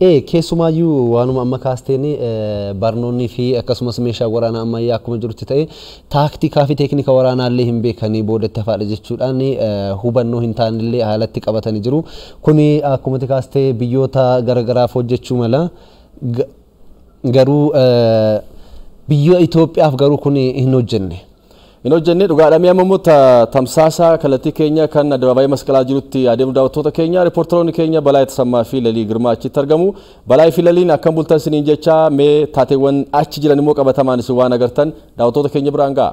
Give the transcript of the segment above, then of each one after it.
Ee, keessumaayyuu waanuma amma kaasteen barnoonni fi akkasumas meeshaa waraanaa ammayyaa akkuma jirutti ta'e taaktikaa fi teeknika waraanaallee hin beekanii boodatti hafaadha jechuudhaan hubannoo hin taanellee haalatti qabatanii jiru. Kuni akkuma kaastee biyyoota garagaraaf hojjechuu mala garuu biyya Itoophiyaaf garuu kun hin hojjenne. Inni hojjennee dhugaadhaan mi'a immoo tamsaasa kallattii keenya kan addabaabaayii masqalaa jirutti adeemu daawwattoota keenya riipportaroonni keenya balaa Itasammaa fi Lalii Girmaa achitti argamu. Balaa fi Laliin akkam bultan isiniin jecha mee taateewwan achi jiran immoo qabatamaan isin waan agartan daawwattoota keenya biraan ga'a.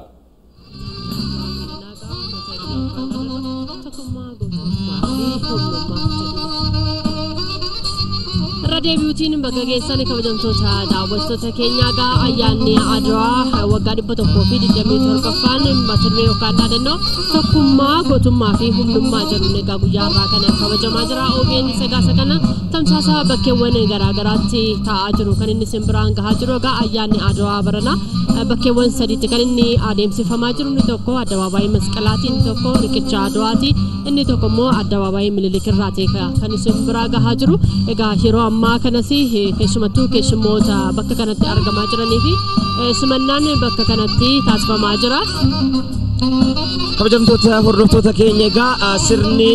Thank you. deebi'uutiin bakka keessan kabajamtoota daawwattoota keenyaa gaa ayyaanni adwaa waggaa ka tokkoo fi digdamii torbaffaan mata duree yookaan dhaadannoo tokkummaa ma fi humnummaa jedhuun egaa guyyaa irraa kana kabajamaa jira OBN sagaasa kana tamsaasa bakkeewwan garaagaraatti taa'aa jiru kan inni simbiraan gahaa jiru egaa ayyaanni adwaa barana bakkeewwan sadiitti kan inni adeemsifamaa jiru inni tokko addabaabaayii masqalaati inni tokko riqicha adwaati inni tokko immoo addabaabaayii mililikirraati kan simbira gahaa jiru egaa yeroo amma. kanasi kanas keessumattuu keessummoota bakka kanatti argamaa jiranii fi simannaan bakka kanatti taasifamaa jira. Kabajamtoota hordoftoota keenya egaa sirni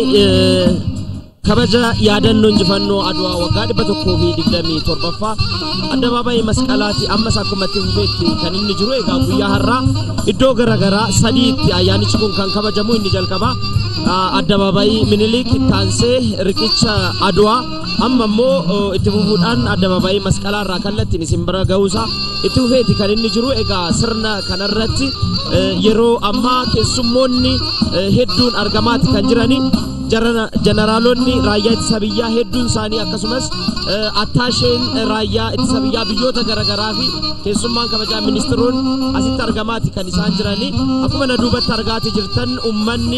kabaja yaadannoo injifannoo adwaa waggaa dhibba tokkoo fi digdamii torbaffaa addabaabayii masqalaati ammas akkuma itti hufeetti kan inni jiru egaa guyyaa har'aa iddoo garaagaraa sadiitti ayyaanichi kun kan kabajamu inni jalqaba addabaabayii minilik taansee riqicha adwaa amma immoo itti fufuudhaan addabaabaayii masqalaa irraa kallattiin isin bira ga'uusaa itti fufeeti kan inni jiru egaa sirna kanarratti yeroo ammaa keessummoonni hedduun argamaati kan jiranii jeneraalonni raayyaa ittisa biyyaa hedduun isaanii akkasumas አታሽን ራያ ኢትሰብያ ብዮ ተገረገራፊ ከሱማን ከመጃ ሚኒስትሩን አሲት ከኒሳን ጅረኒ አኩመ ነዱበት አርጋት ጅርተን ኡመኒ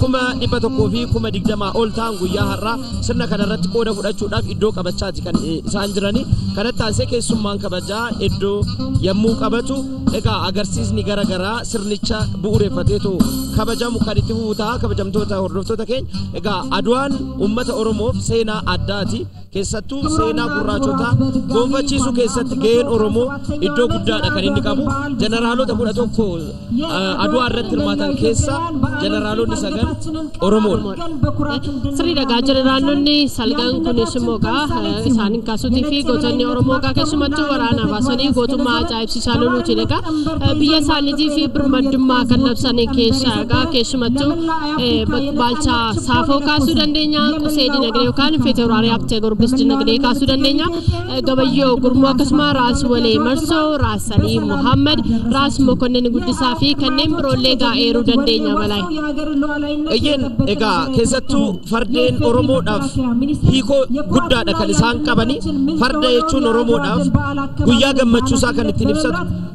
ኩመ ዲበ ቶኮ ኩመ ዲግደማ ኦልታን ጉያ ሀራ ስነ ከነረት ቆደ ፉደቹ ዳፍ ኢዶ ቀበቻ ከን ሳን kanatti aansee keessummaan kabajaa iddoo yommuu qabatu egaa agarsiisni garaagaraa sirnicha bu'uureffateetu kabajamu kan itti fuutaa kabajamtoota hordoftoota keenya egaa aduwaan uummata oromoof seenaa addaati keessattuu seenaa gurraachota gonfachiisuu keessatti ga'een oromoo iddoo guddaadha kan inni qabu jeneraalota kudha tokko aduwaa irratti hirmaatan keessa jeneraalonni sagal oromoodha. Sirriidha dhagaa jeneraalonni salgaan kunis immoo gaa isaan hin kaasuutii fi gootonni ni oromo ka ke inni Oromoo kaa keessumattuu waraana baasanii gootummaa ajaa'ibsiisaa loluutiin egaa biyya ji fi mandu birmaddummaa kan labsanii keessaa egaa keessumattuu baalchaa saafoo kaasuu dandeenya qusee dinagdee yookaan feeteraarii abtee gorbis dinagdee kaasuu dandeenya gabayyoo gurmuu akkasuma ras wale marso ras salii muhammad ras mo raas mokonnin guddisaa fi kanneen biroollee gaa'eeruu dandeenya balaay. Iyyeen egaa keessattuu fardeen Oromoodhaaf hiikoo guddaadha kan isaan qabanii farda jechuun. ጉያችሁን ኦሮሞዳፍ ጉያ ገመቹ ሳ ከንቲን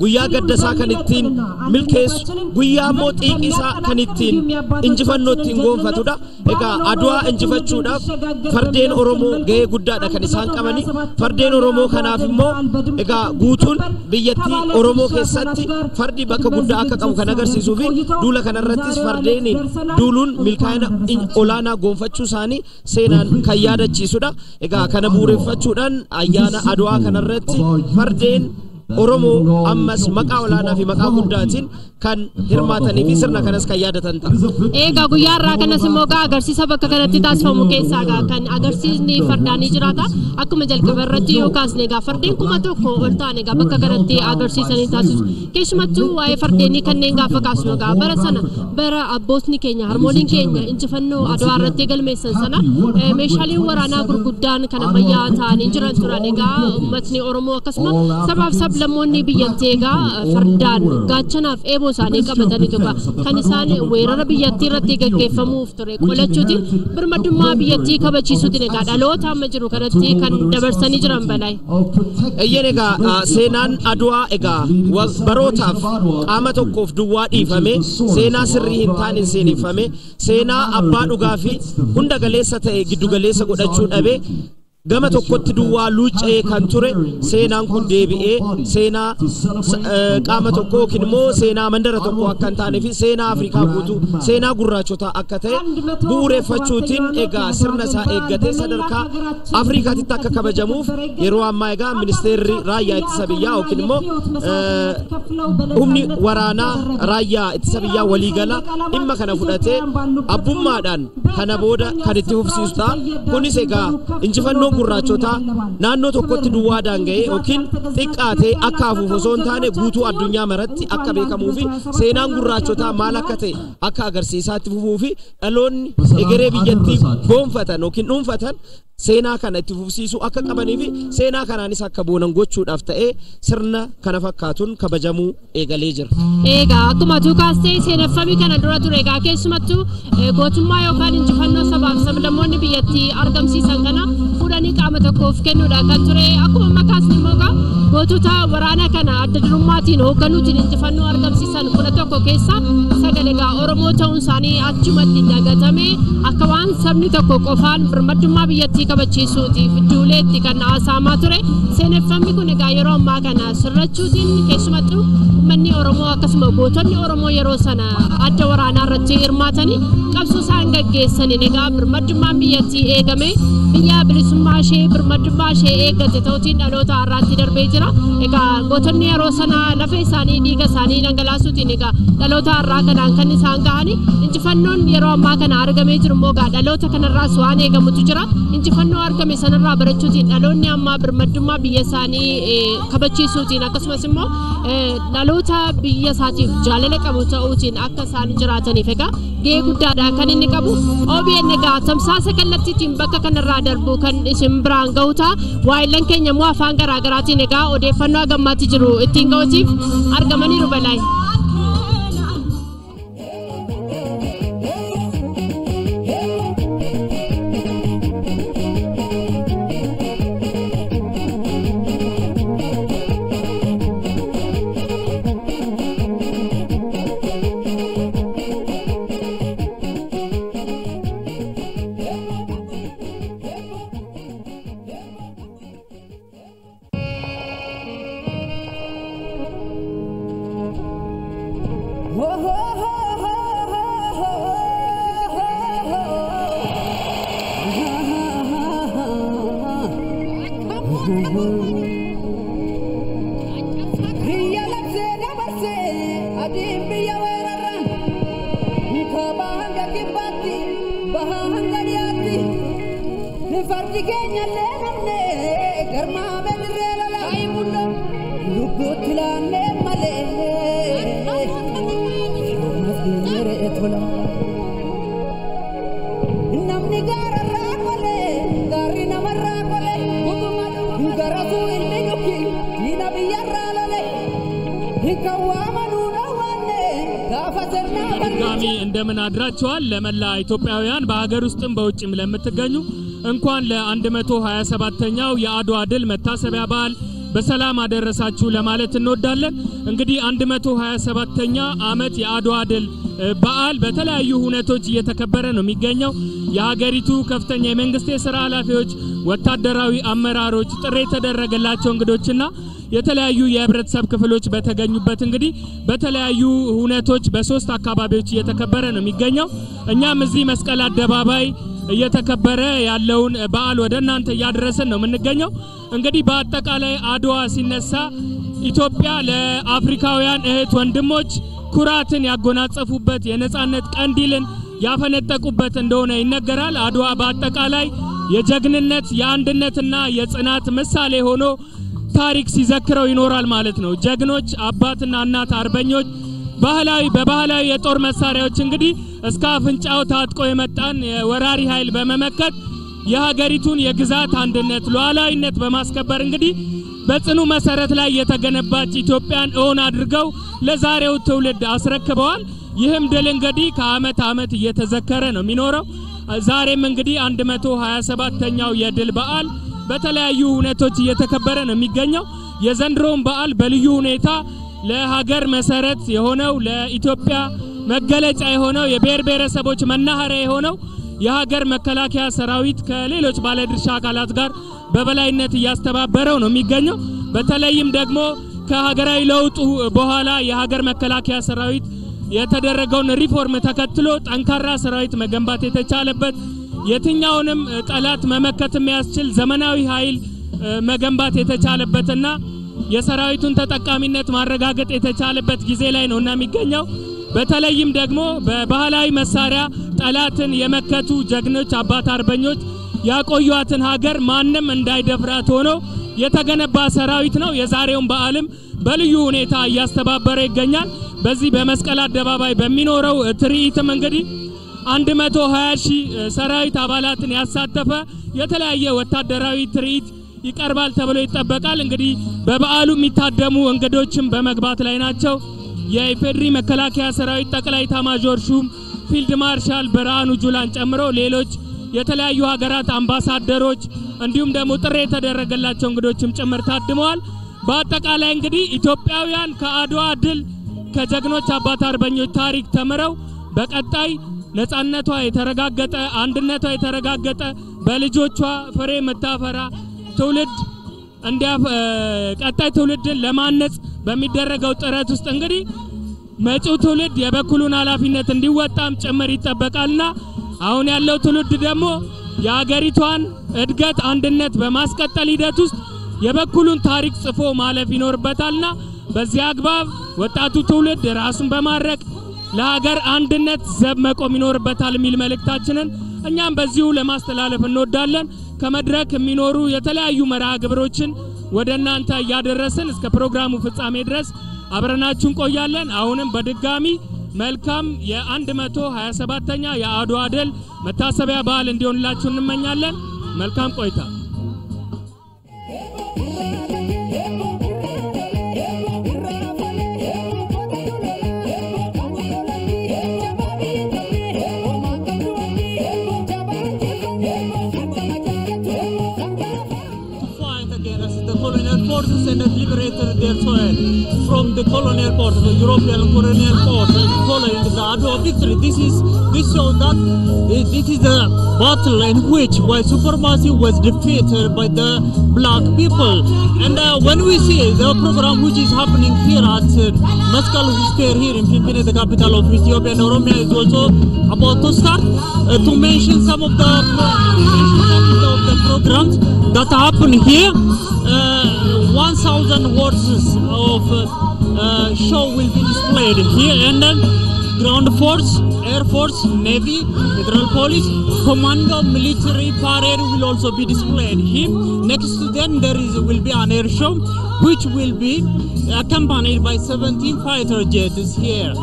ጉያ ገደሳ ከንቲን ምልኬስ ጉያ ሞጢቂ ሳ ከንቲን እንጅፈኖቲን ጎንፈቱዳ ኤጋ አድዋ እንጅፈቹዳፍ ፈርዴን ኦሮሞ ገዬ ጉዳዳ ከንሳን ቀበኒ ፈርዴን ኦሮሞ ከናፍሞ ኤጋ ጉቱን ብየቲ ኦሮሞ ኬሰቲ ፈርዲ በከ ጉዳ አከ ቀቡ ከነገርሲሱፊ ዱለ ከነረቲስ ፈርዴን ዱሉን ሚልካይነ ኦላና ጎንፈቹ ሳኒ ሴናን ከያደቺሱዳ ኤጋ ከነቡሬፈቹዳን አያና adwaa kanarratti fardeen Oromoo ammas maqaa olaanaa fi maqaa guddaatiin kan hirmaatanii fi sirna kanas kan yaadatan ta'a. Egaa guyyaa irraa kanas immoo gaa agarsiisa bakka kanatti taasifamu keessaa gaa kan agarsiisni fardaanii jiraata. Akkuma jalqaba irratti yookaas egaa fardeen kuma tokko ol ta'an egaa bakka kanatti agarsiisanii taasisu. Keessumattuu waa'ee fardeenii kanneen gaafa kaasnu egaa bara sana bara abbootni keenya harmooliin keenya injifannoo adwaa irratti galmeessan sana meeshaaleen waraanaa gurguddaan kan ammayyaa ta'anii jiran turan egaa uummatni Oromoo akkasuma sabaaf sabbi lammoonni biyyattii egaa fardaan gaachanaaf eeboo isaanii qabatanii tokko kan isaan weerara biyyattii irratti gaggeeffamuuf ture qolachuutiin birmadummaa biyyattii kabachiisuutiin egaa dhaloota amma jiru kanatti kan dabarsanii jiran balaa'i. Iyyeen egaa seenaan aduwaa egaa barootaaf qaama tokkoof duwwaa dhiifame seenaa sirrii hin taane seeneffame seenaa abbaa dhugaa fi hunda galeessa ta'e giddugaleessa godhachuu dhabe gama tokkotti duwwaa luucee kan ture seenaan kun deebi'ee seenaa qaama tokkoo yookiin immoo seenaa mandara tokko akka hin taanee fi seenaa Afrikaa guutuu seenaa gurraachotaa akka ta'e bu'uureffachuutiin egaa sirna isaa eeggatee sadarkaa Afrikaatitti akka kabajamuuf yeroo ammaa egaa ministeerri raayyaa ittisa biyyaa yookiin immoo humni waraanaa raayyaa ittisa biyyaa waliigala dhimma kana fudhatee abbummaadhaan kana booda kan itti ta'a Kunis egaa injifannoo gurraachota naannoo tokkotti duwwaa daanga'ee yookiin xiqqaatee akka hafuuf osoo hin taane guutuu addunyaa maratti akka beekamuu fi seenaan gurraachotaa maal akka ta'e akka agarsiisaatti fufuu fi dhaloonni egeree biyyattii boonfatan yookiin dhuunfatan seenaa kana itti fufsiisu akka qabanii fi seenaa kanaanis akka boonan gochuudhaaf ta'ee sirna kana fakkaatuun kabajamuu eegalee jira. Egaa akkumatu atuu kaastee seeneffami kana dura ture egaa keessumattuu e, gootummaa yookaan injifannoo sabaaf sablammoonni biyyattii argamsiisan kana fuudhanii qaama tokkoof kennuudha kan ture akkuma makaasni immoo gootota waraana kana adda durummaatiin hoogganuutiin injifannoo argamsiisan kudha tokko keessa sagalegaa Oromoo ta'uun isaanii achumatti dagatame sabni tokko qofaan birmaddummaa biyyattii kabachiisuutiif duuleetti kan haasaamaa ture seeneffamni kun egaa yeroo ammaa kana sirrachuutiin keessumattuu uummanni Oromoo akkasuma gootonni Oromoo yeroo sana adda waraanaa irratti hirmaatanii qabsoo isaan gaggeessaniin egaa birmaddummaan biyyattii eegame biyya bilisummaa ishee birmaddummaa ishee eeggate ta'utiin dhaloota har'aatti darbee jira egaa gootonni yeroo sana lafa isaanii dhiiga isaanii dhangalaasuutiin egaa dhaloota har'aa kanaan kan isaan ga'anii injifannoon yeroo ammaa kana argamee jiru immoo gaadhala. dhaloota kanarraa su'aanii eegamutu jira injifannoo argame sanarraa barachuutiin dhaloonni ammaa birmaddummaa biyya isaanii kabachiisuutiin akkasumas immoo dhaloota biyya isaatiif jaalala qabu ta'uutiin akka isaan jiraataniif egaa gahee guddaadha kan inni qabu OBN egaa tamsaasa kallattiitiin bakka kanarraa darbu kan isin biraan ga'u ta'a waayillan keenya immoo afaan garaagaraatiin egaa odeeffannoo hagammaatti jiru ittiin ga'uutiif argamanii rubalaayi. በድጋሚ እንደምን አድራችኋል። ለመላ ኢትዮጵያውያን በሀገር ውስጥም በውጭም ለምትገኙ እንኳን ለ127ኛው የአድዋ ድል መታሰቢያ በዓል በሰላም አደረሳችሁ ለማለት እንወዳለን። እንግዲህ 127ኛ ዓመት የአድዋ ድል በዓል በተለያዩ ሁነቶች እየተከበረ ነው የሚገኘው። የሀገሪቱ ከፍተኛ የመንግስት የስራ ኃላፊዎች፣ ወታደራዊ አመራሮች፣ ጥሪ የተደረገላቸው እንግዶችና የተለያዩ የህብረተሰብ ክፍሎች በተገኙበት እንግዲህ በተለያዩ ሁነቶች በሶስት አካባቢዎች እየተከበረ ነው የሚገኘው። እኛም እዚህ መስቀል አደባባይ እየተከበረ ያለውን በዓል ወደ እናንተ እያደረስን ነው የምንገኘው። እንግዲህ በአጠቃላይ አድዋ ሲነሳ ኢትዮጵያ ለአፍሪካውያን እህት ወንድሞች ኩራትን ያጎናጸፉበት የነጻነት ቀንዲልን ያፈነጠቁበት እንደሆነ ይነገራል። አድዋ በአጠቃላይ የጀግንነት የአንድነትና የጽናት ምሳሌ ሆኖ ታሪክ ሲዘክረው ይኖራል ማለት ነው። ጀግኖች አባትና እናት አርበኞች ባህላዊ በባህላዊ የጦር መሳሪያዎች እንግዲህ እስከ አፍንጫው ታጥቆ የመጣን የወራሪ ኃይል በመመከት የሀገሪቱን የግዛት አንድነት ሉዓላዊነት በማስከበር እንግዲህ በጽኑ መሰረት ላይ የተገነባች ኢትዮጵያን እውን አድርገው ለዛሬው ትውልድ አስረክበዋል። ይህም ድል እንግዲህ ከአመት አመት እየተዘከረ ነው የሚኖረው። ዛሬም እንግዲህ 127ኛው የድል በዓል በተለያዩ እውነቶች እየተከበረ ነው የሚገኘው። የዘንድሮውን በዓል በልዩ ሁኔታ ለሀገር መሰረት የሆነው ለኢትዮጵያ መገለጫ የሆነው የብሔር ብሔረሰቦች መናኸሪያ የሆነው የሀገር መከላከያ ሰራዊት ከሌሎች ባለድርሻ አካላት ጋር በበላይነት እያስተባበረው ነው የሚገኘው። በተለይም ደግሞ ከሀገራዊ ለውጡ በኋላ የሀገር መከላከያ ሰራዊት የተደረገውን ሪፎርም ተከትሎ ጠንካራ ሰራዊት መገንባት የተቻለበት የትኛውንም ጠላት መመከት የሚያስችል ዘመናዊ ኃይል መገንባት የተቻለበትና የሰራዊቱን ተጠቃሚነት ማረጋገጥ የተቻለበት ጊዜ ላይ ነውና የሚገኘው በተለይም ደግሞ በባህላዊ መሳሪያ ጠላትን የመከቱ ጀግኖች አባት አርበኞች ያቆዩትን ሀገር ማንም እንዳይደፍራት ሆኖ የተገነባ ሰራዊት ነው። የዛሬውን በዓልም በልዩ ሁኔታ እያስተባበረ ይገኛል። በዚህ በመስቀል አደባባይ በሚኖረው ትርኢትም እንግዲህ 120 ሺህ ሰራዊት አባላትን ያሳተፈ የተለያየ ወታደራዊ ትርኢት ይቀርባል ተብሎ ይጠበቃል። እንግዲህ በበዓሉ የሚታደሙ እንግዶችም በመግባት ላይ ናቸው። የኢፌድሪ መከላከያ ሰራዊት ጠቅላይ ታማዦር ሹም ፊልድ ማርሻል ብርሃኑ ጁላን ጨምሮ ሌሎች የተለያዩ ሀገራት አምባሳደሮች እንዲሁም ደግሞ ጥሪ የተደረገላቸው እንግዶችም ጭምር ታድመዋል። በአጠቃላይ እንግዲህ ኢትዮጵያውያን ከአድዋ ድል ከጀግኖች አባት አርበኞች ታሪክ ተምረው በቀጣይ ነጻነቷ የተረጋገጠ አንድነቷ የተረጋገጠ በልጆቿ ፍሬ የምታፈራ ትውልድ ቀጣይ ትውልድን ለማነጽ በሚደረገው ጥረት ውስጥ እንግዲህ መጪው ትውልድ የበኩሉን ኃላፊነት እንዲወጣም ጭምር ይጠበቃልና አሁን ያለው ትውልድ ደግሞ የሀገሪቷን እድገት አንድነት በማስቀጠል ሂደት ውስጥ የበኩሉን ታሪክ ጽፎ ማለፍ ይኖርበታልና በዚህ አግባብ ወጣቱ ትውልድ ራሱን በማድረግ ለሀገር አንድነት ዘብ መቆም ይኖርበታል የሚል መልእክታችንን እኛም በዚሁ ለማስተላለፍ እንወዳለን። ከመድረክ የሚኖሩ የተለያዩ መርሃ ግብሮችን ወደ እናንተ እያደረስን እስከ ፕሮግራሙ ፍጻሜ ድረስ አብረናችሁ እንቆያለን። አሁንም በድጋሚ መልካም የ127ኛ የአድዋ ድል መታሰቢያ በዓል እንዲሆንላችሁ እንመኛለን። መልካም ቆይታ liberated their soil from the colonial forces, the European colonial forces following the Arduo victory. This is this shows that eh, this is a battle in which white supremacy was defeated by the black people. And uh, when we see the program which is happening here at uh, Square here in Pimpine, the capital of Ethiopia and Oromia is also about to start uh, to mention some of the, uh, some of the programs that happen here. Uh, thousand horses of uh, show will be displayed here and then ground force, air force, navy, federal police, commando military parade will also be displayed here. Next to them there is will be an air show which will be accompanied by 17 fighter jets here.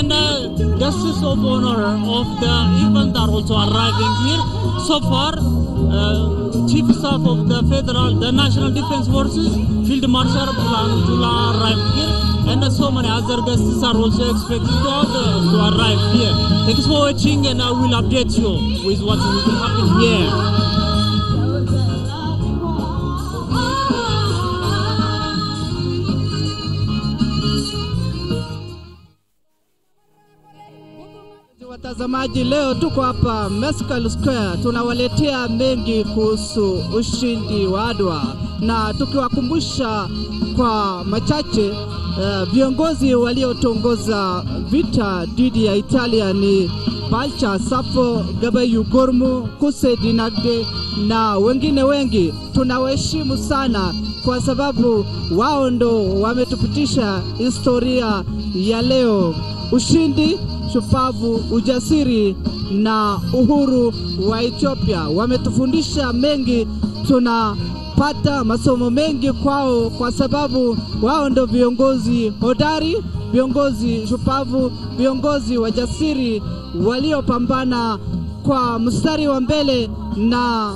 And uh, guests of honor of the event are also arriving here. So far, uh, Chief Staff of the Federal, the National Defense Forces, Field Marshal Abdullah arrived here, and so many other guests are also expected to, uh, to arrive here. Thanks for watching, and I will update you with what will happen here. Watazamaji, leo tuko hapa Mescal Square, tunawaletea mengi kuhusu ushindi wa Adwa na tukiwakumbusha kwa machache uh, viongozi waliotongoza vita dhidi ya Italia ni Balcha Safo, Gabayu Gormu, Kuse Dinagde na wengine wengi. Tunawaheshimu sana kwa sababu wao ndo wametupitisha historia ya leo ushindi shupavu, ujasiri na uhuru wa Ethiopia. Wametufundisha mengi, tunapata masomo mengi kwao, kwa sababu wao ndio viongozi hodari, viongozi shupavu, viongozi wajasiri waliopambana kwa mstari wa mbele na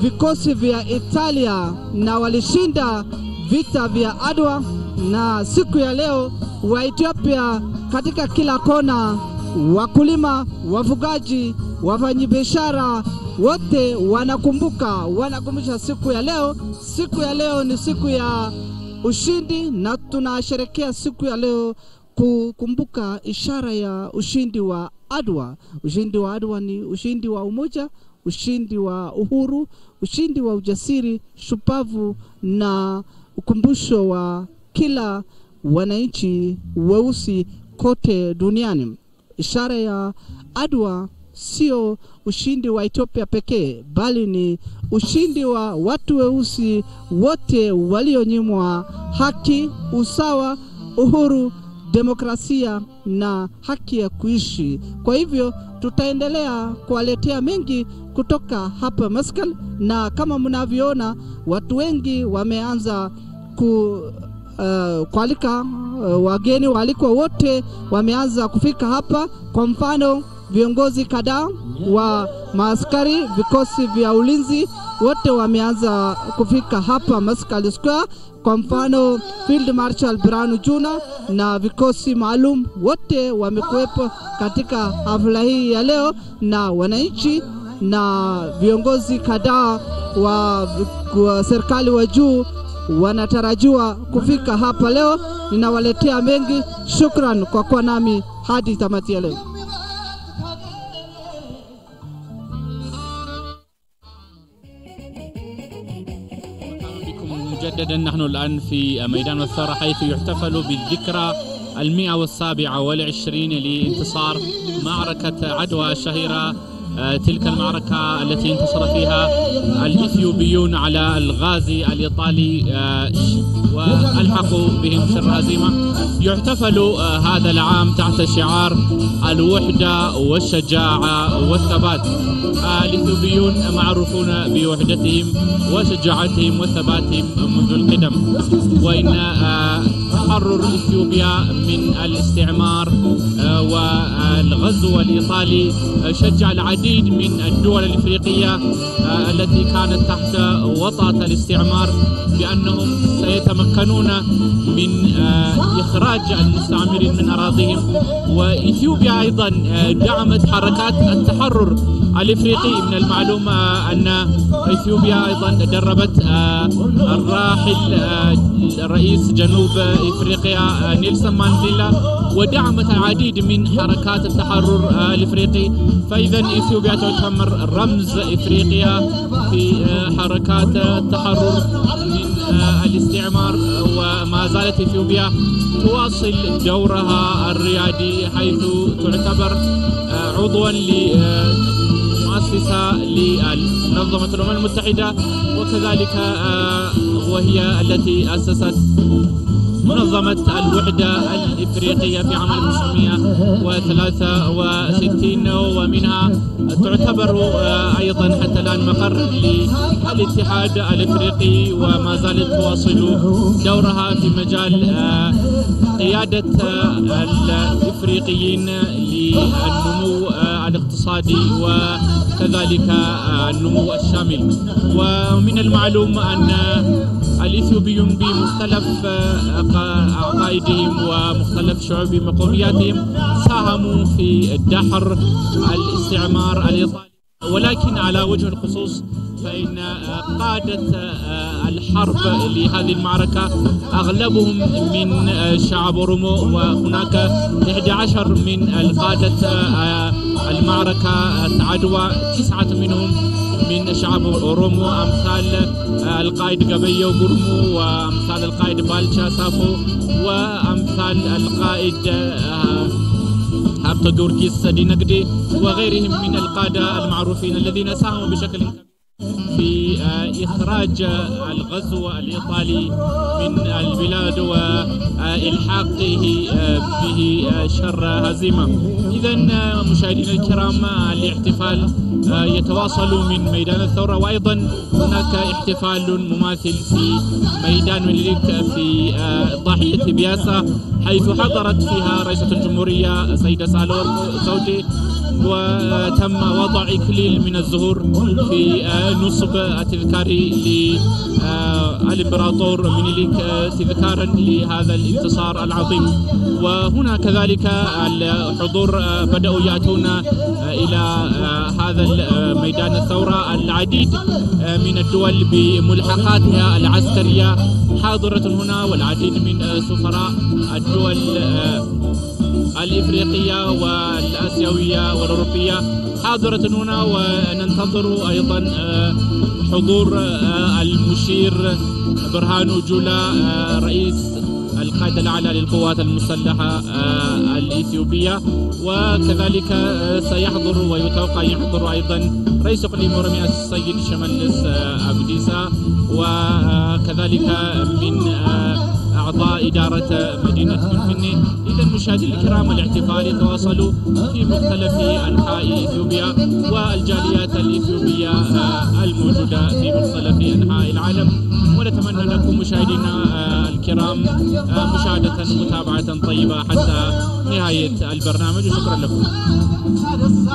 vikosi vya Italia na walishinda vita vya Adwa, na siku ya leo wa Ethiopia katika kila kona. Wakulima, wafugaji, wafanyabiashara wote wanakumbuka, wanakumbusha siku ya leo. Siku ya leo ni siku ya ushindi, na tunasherekea siku ya leo kukumbuka ishara ya ushindi wa Adwa. Ushindi wa Adwa ni ushindi wa umoja, ushindi wa uhuru, ushindi wa ujasiri, shupavu na ukumbusho wa kila wananchi weusi kote duniani. Ishara ya Adwa sio ushindi wa Ethiopia pekee, bali ni ushindi wa watu weusi wote walionyimwa haki, usawa, uhuru, demokrasia na haki ya kuishi. Kwa hivyo tutaendelea kuwaletea mengi kutoka hapa Meskel, na kama mnavyoona watu wengi wameanza ku uh, kualika uh, wageni waalikwa wote wameanza kufika hapa. Kwa mfano viongozi kadhaa wa maaskari vikosi vya ulinzi wote wameanza kufika hapa Maskali Square. Kwa mfano Field Marshal Branu Juna na vikosi maalum wote wamekuwepo katika hafla hii ya leo, na wananchi na viongozi kadhaa wa, wa serikali wa juu wanatarajiwa kufika hapa leo. Ninawaletea mengi. Shukran kwa kuwa nami hadi tamati ya leo. مجددا نحن الآن في ميدان الثورة حيث يحتفل بالذكرى المئة والسابعة والعشرين لانتصار معركة عدوى الشهيرة آه، تلك المعركة التي انتصر فيها الإثيوبيون على الغازي الإيطالي آه، وألحقوا بهم شر هزيمة يحتفل آه، هذا العام تحت شعار الوحدة والشجاعة والثبات الإثيوبيون معروفون بوحدتهم وشجاعتهم وثباتهم منذ القدم وإن تحرر اثيوبيا من الاستعمار آه، والغزو الايطالي آه، شجع العديد من الدول الافريقيه آه، التي كانت تحت وطاه الاستعمار بانهم سيتمكنون من اخراج المستعمرين من اراضيهم واثيوبيا ايضا دعمت حركات التحرر الافريقي من المعلوم ان اثيوبيا ايضا دربت الراحل رئيس جنوب افريقيا آه، نيلسون مانديلا ودعمت العديد من حركات التحرر آه، الافريقي فاذا اثيوبيا تعتبر رمز افريقيا في آه، حركات التحرر من الاستعمار وما زالت اثيوبيا تواصل دورها الريادي حيث تعتبر عضوا مؤسسة لمنظمة الأمم المتحدة وكذلك وهي التي أسست منظمة الوحدة الإفريقية في عام 1963 ومنها تعتبر آه، أيضا حتى الآن مقر للاتحاد الإفريقي وما زالت تواصل دورها في مجال آه، قيادة آه، الإفريقيين للنمو الاقتصادي وكذلك النمو الشامل ومن المعلوم أن الإثيوبيون بمختلف آه، عقائدهم ومختلف شعوب وقومياتهم ساهموا في دحر الاستعمار الإيطالي ولكن على وجه الخصوص فإن آه، قادة آه، الحرب لهذه المعركة أغلبهم من آه، شعب رومو وهناك 11 من القادة المعركة العدوى تسعة منهم من شعب رومو أمثال القائد قبيو برمو وأمثال القائد بالشا سافو وأمثال القائد عبد جورجيس دينجدي وغيرهم من القادة المعروفين الذين ساهموا بشكل كبير mm-hmm. في آه، إخراج الغزو الإيطالي من البلاد وإلحاقه آه، به آه، شر هزيمة إذا مشاهدينا الكرام الاحتفال يتواصل من ميدان الثورة وأيضا هناك احتفال مماثل في ميدان مليك في ضاحية بياسة حيث حضرت فيها رئيسة الجمهورية سيدة سالور زوجي وتم وضع إكليل من الزهور في نصف منصب التذكاري للامبراطور آه، منيليك آه، تذكارا لهذا الانتصار العظيم وهنا كذلك الحضور آه، بدأوا يأتون إلى هذا ميدان الثورة العديد من الدول بملحقاتها العسكرية حاضرة هنا والعديد من سفراء الدول الإفريقية والآسيوية والأوروبية حاضرة هنا وننتظر أيضا آه، حضور آه، المشير برهان جولا آه، رئيس القائد الأعلى للقوات المسلحة الإثيوبية وكذلك سيحضر ويتوقع يحضر أيضا رئيس إقليم ورمية السيد شملس أبديسا وكذلك من أعضاء إدارة مدينة منفني إذا مشاهدينا الكرام الاحتفال يتواصلوا في مختلف أنحاء إثيوبيا والجاليات الإثيوبية آه، الموجودة في مختلف أنحاء العالم ونتمنى لكم مشاهدينا آه، الكرام آه، مشاهدة متابعة طيبة حتى نهاية البرنامج وشكرا لكم